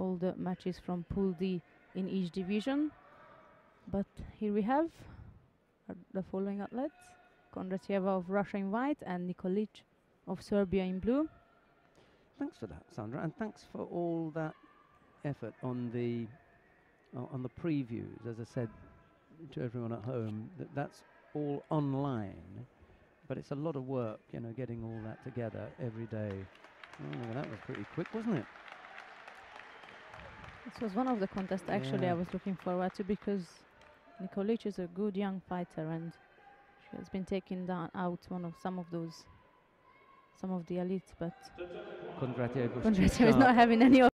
all the matches from Pool D in each division. But here we have uh, the following athletes. Kondratyeva of Russia in white and Nikolic of Serbia in blue. Thanks for that, Sandra, and thanks for all that effort on the uh, on the previews. As I said to everyone at home, that that's all online, but it's a lot of work, you know, getting all that together every day. Oh, that was pretty quick, wasn't it? This was one of the contests actually Yeah. I was looking forward to because Nikolic is a good young fighter and she has been taking down out one of some of those some of the elites, but Kondratiev was is not having any